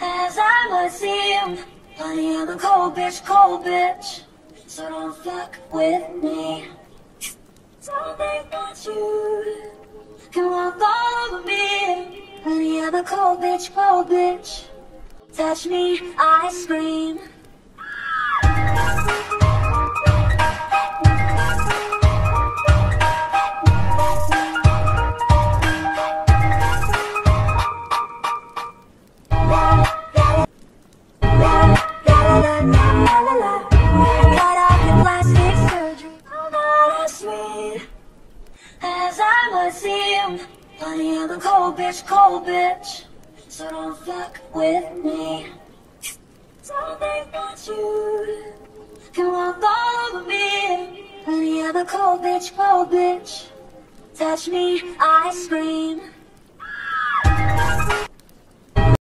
as I might seem. I'm a cold bitch, cold bitch. So don't fuck with me. Don't that you can walk all over me. I'm a cold bitch, cold bitch. Touch me, I scream. As I might seem. I'm a cold bitch, cold bitch. So don't fuck with me. Don't think that you can walk all over me. I'm a cold bitch, cold bitch. Touch me, I scream.